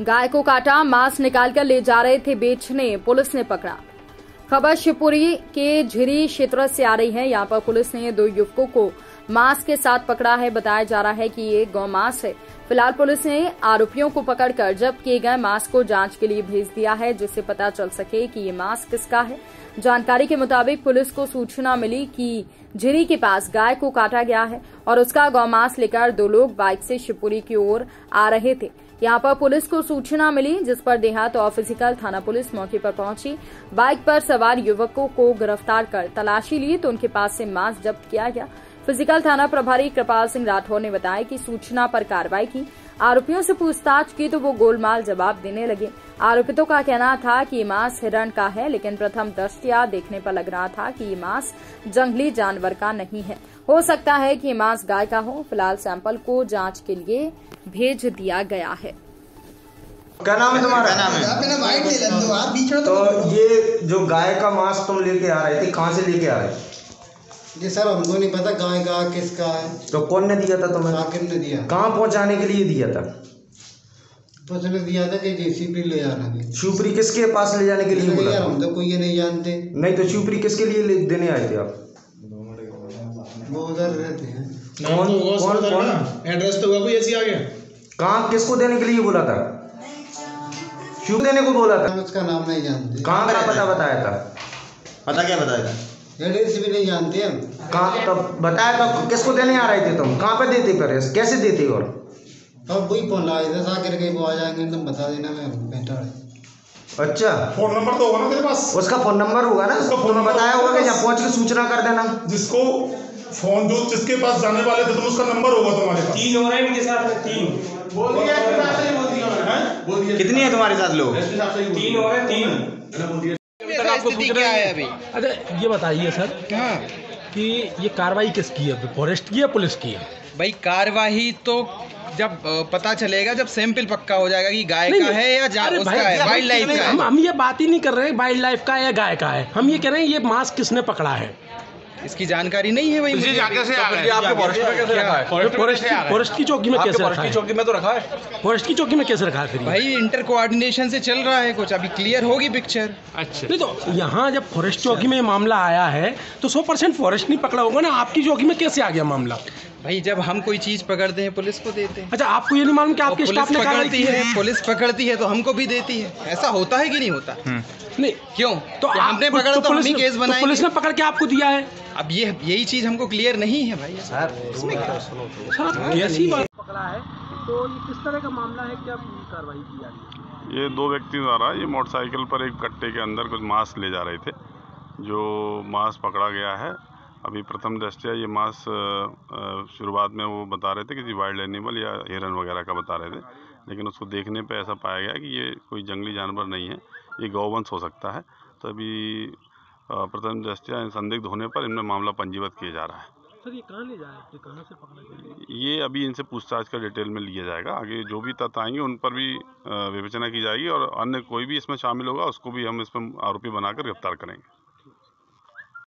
गाय को काटा मांस निकालकर ले जा रहे थे बेचने, पुलिस ने पकड़ा। खबर शिवपुरी के झिरी क्षेत्र से आ रही है। यहाँ पर पुलिस ने दो युवकों को मांस के साथ पकड़ा है। बताया जा रहा है कि ये गौ मांस है। फ़िलहाल पुलिस ने आरोपियों को पकड़कर जब्त किए गए मांस को जाँच के लिए भेज दिया है, जिससे पता चल सके कि ये मांस किसका है। जानकारी के मुताबिक पुलिस को सूचना मिली कि झिरी के पास गाय को काटा गया है और उसका गौमांस लेकर दो लोग बाइक से शिवपुरी की ओर आ रहे थे। यहाँ पर पुलिस को सूचना मिली, जिस पर देहात और फ़िज़िकल थाना पुलिस मौके पर पहुँची। बाइक पर सवार युवकों को गिरफ़्तार कर तलाशी ली तो उनके पास से मांस जब्त किया गया। फ़िज़िकल थाना प्रभारी कृपाल सिंह राठौर ने बताया कि सूचना पर कार्रवाई की। आरोपियों से पूछताछ की तो वो गोलमाल जवाब देने लगे। आरोपितों का कहना था कि ये मांस हिरण का है लेकिन प्रथम दृष्टिया देखने पर लग रहा था कि ये मांस जंगली जानवर का नहीं है। हो सकता है कि ये मांस गाय का हो। फ़िलहाल सैंपल को जाँच के लिए भेज दिया गया है। क्या नाम है तुम्हारा? नाम है? आप मैंने वाइट ले लेते हो आप बीच में तो ये जो गाय का मांस तुम लेके आ रहे थे कहाँ से लेके आ रहे? जी सर हमको नहीं पता गाय का किसका है। तो कौन ने दिया था तुम्हें? साकिब ने दिया। कहाँ पहुँचाने के लिए दिया था? तो उसने दिया था कि जेसीबी ले जाना है। शिवपुरी किसके पास ले जाने के लिए बोला? यार हम तो कोई ये नहीं जानते। नहीं तो शिवपुरी किसके लिए ले- देने आए थे आप? वो उधर रहते हैं। कौन कौन कौन? एड्रेस तो होगा कोई ऐसी आ गया कहाँ किसको देने के लिए बोला था? शिव देने को बोला था। उसका नाम नहीं जानते। कहाँ का पता बताया था? पता क्या बताया था? एड्रेस भी नहीं जानते हम। कहाँ तब बताया था किसको देने आ रहे थे तुम? कहाँ पे देते पर कैसे देते और? अब वही फ़ोन लगाए थे साकिर के वो आ जाएँगे तुम बता देना मैं बैठा है। अच्छा। फ़ोन नंबर तो होगा ना तेरे पास? उसका फ़ोन नंबर होगा ना? उसका फ़ोन नंबर बताया होगा कि। जब पहुँच के सूचना कर देना। जिसको फ़ोन जो जिसके पास जाने वाले थे तुम उसका नंबर होगा तुम्हारे पास। तीन हो रहे हैं इनके साथ में तीन। बोल दिया बोल दिया कितनी है तुम्हारे साथ लोग? तीन हो रहे हैं तीन। स्थिति क्या है अभी? अच्छा ये बताइए सर कि ये कार्रवाई किसकी है? फॉरेस्ट की है पुलिस की है? भाई कार्रवाई तो जब पता चलेगा जब सैंपल पक्का हो जाएगा कि गाय का है या जा, उसका भाई, है वाइल्ड लाइफ का हम हम ये बात ही नहीं कर रहे हैं वाइल्ड लाइफ का है या गाय का है। हम ये कह रहे हैं ये मांस किसने पकड़ा है? इसकी जानकारी नहीं है भाई मुझे। फॉरेस्ट की फॉरेस्ट की चौकी में कैसे रखा है? चौकी में तो रखा है? फॉरेस्ट की चौकी में कैसे रखा है फिर भाई इंटर कोऑर्डिनेशन से चल रहा है कुछ। अभी क्लियर होगी पिक्चर अच्छा। नहीं तो यहाँ जब फॉरेस्ट चौकी में मामला आया है तो सौ परसेंट फॉरेस्ट नहीं पकड़ा होगा ना? आपकी चौकी में कैसे आ गया मामला? भाई जब हम कोई चीज़ पकड़ते हैं पुलिस को देते हैं। अच्छा आपको ये नहीं मालूम कि आपके पुलिस स्टाफ ने पकड़ती है पुलिस पकड़ती है तो हमको भी देती है। ऐसा होता है कि नहीं होता? नहीं। क्यों? तो जब आप- हमने पकड़ा तो, पुलिस केस तो बनाएँगे। पुलिस ने पकड़ के आपको दिया है? अब ये यही चीज़ हमको क्लियर नहीं है भाई। सर ऐसी बात पकड़ा है तो ये किस तरह का मामला है? क्या कार्रवाई की जा रही है? ये दो व्यक्ति द्वारा ये मोटरसाइकिल पर एक कट्टे के अंदर कुछ मांस ले जा रहे थे जो मांस पकड़ा गया है। अभी प्रथम दृष्टया ये मांस शुरुआत में वो बता रहे थे किसी वाइल्ड एनिमल या हिरन वगैरह का बता रहे थे लेकिन उसको देखने पे ऐसा पाया गया कि ये कोई जंगली जानवर नहीं है ये गौवंश हो सकता है। तो अभी प्रथम दृष्टया संदिग्ध होने पर इनमें मामला पंजीबद्ध किया जा रहा है। सर ये कहाँ ले जाए ये कहाँ से पकड़ा गया ये अभी इनसे पूछताछ का डिटेल में लिया जाएगा। आगे जो भी तथ्य आएँगे उन पर भी विवेचना की जाएगी और अन्य कोई भी इसमें शामिल होगा उसको भी हम इसमें आरोपी बनाकर गिरफ़्तार करेंगे।